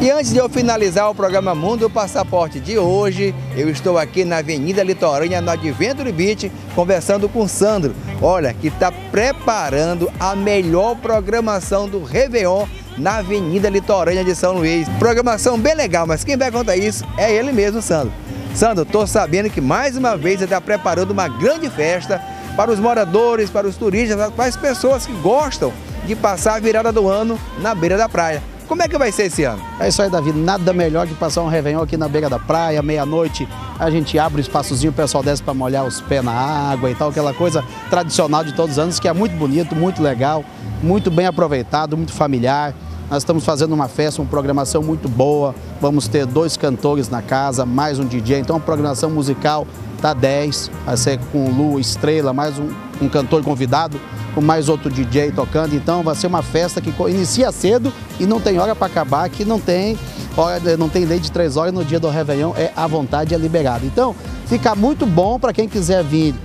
E antes de eu finalizar o programa Mundo Passaporte de hoje, eu estou aqui na Avenida Litorânea, no Adventure Beach, conversando com o Sandro, olha, que está preparando a melhor programação do Réveillon na Avenida Litorânea de São Luís. Programação bem legal, mas quem vai contar isso é ele mesmo, Sandro. Sandro, estou sabendo que mais uma vez ele está preparando uma grande festa para os moradores, para os turistas, para as pessoas que gostam de passar a virada do ano na beira da praia. Como é que vai ser esse ano? É isso aí, Davi. Nada melhor que passar um Réveillon aqui na beira da praia, meia-noite. A gente abre o espaçozinho, o pessoal desce para molhar os pés na água e tal, aquela coisa tradicional de todos os anos, que é muito bonito, muito legal, muito bem aproveitado, muito familiar. Nós estamos fazendo uma festa, uma programação muito boa. Vamos ter dois cantores na casa, mais um DJ. Então, a programação musical tá 10. Vai ser com Lu Estrela, mais um, um cantor convidado com mais outro DJ tocando. Então vai ser uma festa que inicia cedo e não tem hora para acabar, que não tem hora, não tem lei de três horas no dia do Réveillon, é à vontade, é liberado. Então fica muito bom para quem quiser vir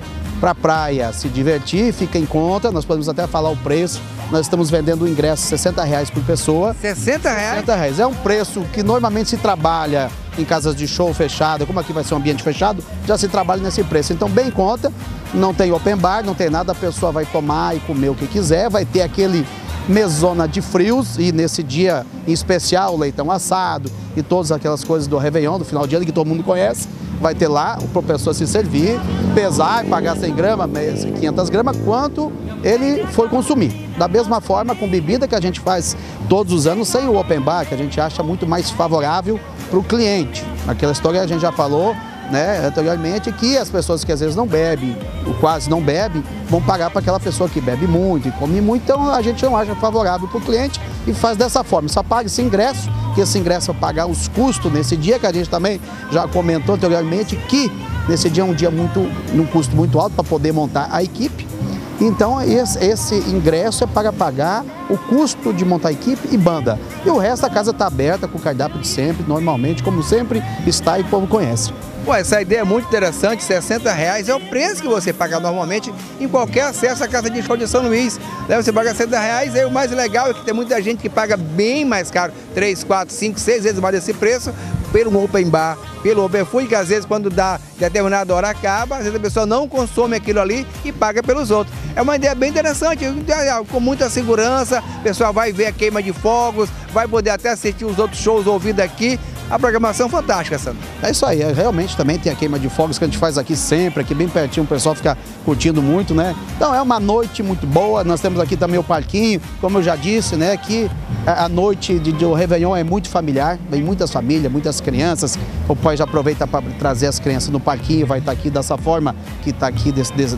para a praia se divertir, fica em conta, nós podemos até falar o preço. Nós estamos vendendo o ingresso 60 reais por pessoa. 60 reais? 60 reais. É um preço que normalmente se trabalha em casas de show fechado, como aqui vai ser um ambiente fechado, já se trabalha nesse preço. Então, bem em conta, não tem open bar, não tem nada, a pessoa vai tomar e comer o que quiser, vai ter aquele mesona de frios e nesse dia em especial leitão assado e todas aquelas coisas do Réveillon, do final de ano que todo mundo conhece. Vai ter lá o professor se servir, pesar e pagar 100 gramas, 500 gramas, quanto ele for consumir. Da mesma forma com bebida que a gente faz todos os anos sem o open bar, que a gente acha muito mais favorável para o cliente. Aquela história a gente já falou, né, anteriormente, que as pessoas que às vezes não bebem, ou quase não bebem, vão pagar para aquela pessoa que bebe muito e come muito, então a gente não acha favorável para o cliente e faz dessa forma, só paga esse ingresso, que esse ingresso é pagar os custos nesse dia, que a gente também já comentou anteriormente, que nesse dia é um dia muito, num custo muito alto para poder montar a equipe, então esse, esse, ingresso é para pagar o custo de montar equipe e banda. E o resto a casa está aberta com o cardápio de sempre, normalmente, como sempre está e o povo conhece. Pô, essa ideia é muito interessante, 60 reais é o preço que você paga normalmente em qualquer acesso à Casa de Show de São Luís. Né? Você paga 60 reais e o mais legal é que tem muita gente que paga bem mais caro, 3, 4, 5, 6 vezes mais desse preço, pelo open bar, pelo open food, que às vezes quando dá determinada hora acaba, às vezes a pessoa não consome aquilo ali e paga pelos outros. É uma ideia bem interessante, com muita segurança, o pessoal vai ver a queima de fogos, vai poder até assistir os outros shows ouvindo aqui, a programação fantástica, Sandro. É isso aí, é, realmente também tem a queima de fogos que a gente faz aqui sempre, aqui bem pertinho, o pessoal fica curtindo muito, né? Então é uma noite muito boa, nós temos aqui também o parquinho, como eu já disse, né? Que a noite de, de Réveillon é muito familiar, vem muitas famílias, muitas crianças, o pai já aproveita para trazer as crianças no parquinho, vai estar tá aqui dessa forma que está aqui desse, desse,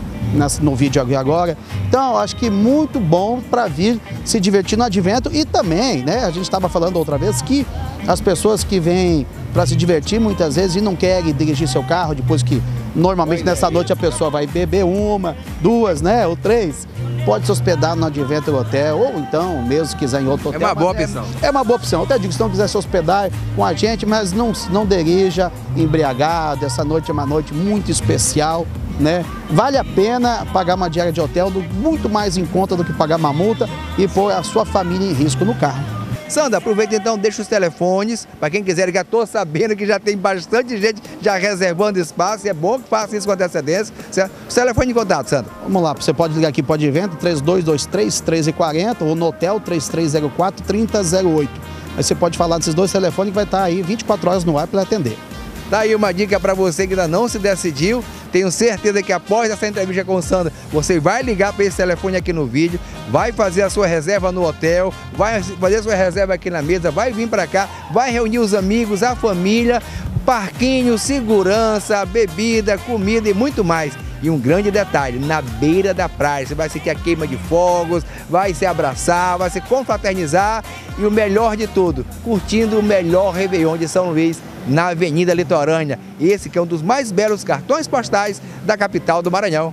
no vídeo agora. Então acho que muito bom para vir se divertir no advento e também, né? A gente estava falando outra vez que as pessoas que vêm para se divertir muitas vezes e não querem dirigir seu carro depois que normalmente nessa noite a pessoa vai beber uma, duas, né, ou três. Pode se hospedar no Adventure Hotel ou então, mesmo se quiser em outro hotel. É uma boa é opção. É, é, uma boa opção. Eu até digo, se não quiser se hospedar com a gente, mas não, não dirija embriagado. Essa noite é uma noite muito especial, né? Vale a pena pagar uma diária de hotel muito mais em conta do que pagar uma multa e pôr a sua família em risco no carro. Sandra, aproveita então, deixa os telefones, para quem quiser ligar, estou sabendo que já tem bastante gente já reservando espaço, e é bom que faça isso com antecedência. Certo? O telefone de contato, Sandra. Vamos lá, você pode ligar aqui para o evento, 3223 1340 ou no hotel 3304 3008. Aí você pode falar desses dois telefones que vai estar aí 24 horas no ar para atender. Tá aí uma dica para você que ainda não se decidiu. Tenho certeza que após essa entrevista com o Sandra, você vai ligar para esse telefone aqui no vídeo, vai fazer a sua reserva no hotel, vai fazer a sua reserva aqui na mesa, vai vir para cá, vai reunir os amigos, a família, parquinho, segurança, bebida, comida e muito mais. E um grande detalhe, na beira da praia, você vai sentir a queima de fogos, vai se abraçar, vai se confraternizar e o melhor de tudo, curtindo o melhor Réveillon de São Luís na Avenida Litorânea. Esse que é um dos mais belos cartões postais da capital do Maranhão.